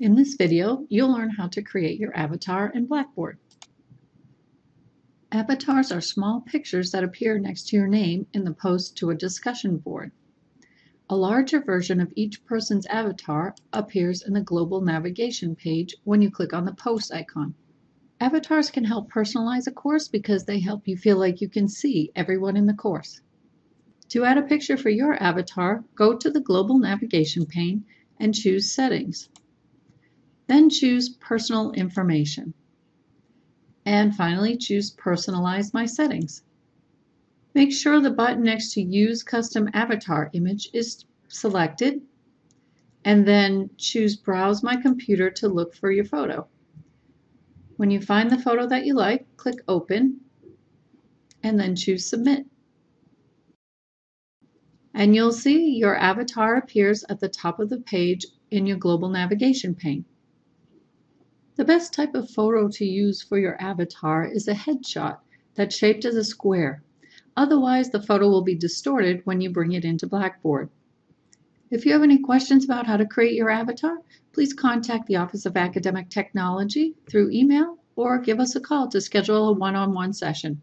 In this video, you'll learn how to create your avatar in Blackboard. Avatars are small pictures that appear next to your name in the post to a discussion board. A larger version of each person's avatar appears in the global navigation page when you click on the post icon. Avatars can help personalize a course because they help you feel like you can see everyone in the course. To add a picture for your avatar, go to the global navigation pane and choose Settings. Then choose Personal Information. And finally, choose Personalize My Settings. Make sure the button next to Use Custom Avatar Image is selected, and then choose Browse My Computer to look for your photo. When you find the photo that you like, click Open, and then choose Submit. And you'll see your avatar appears at the top of the page in your global navigation pane. The best type of photo to use for your avatar is a headshot that's shaped as a square. Otherwise, the photo will be distorted when you bring it into Blackboard. If you have any questions about how to create your avatar, please contact the Office of Academic Technology through email or give us a call to schedule a one-on-one -on -one session.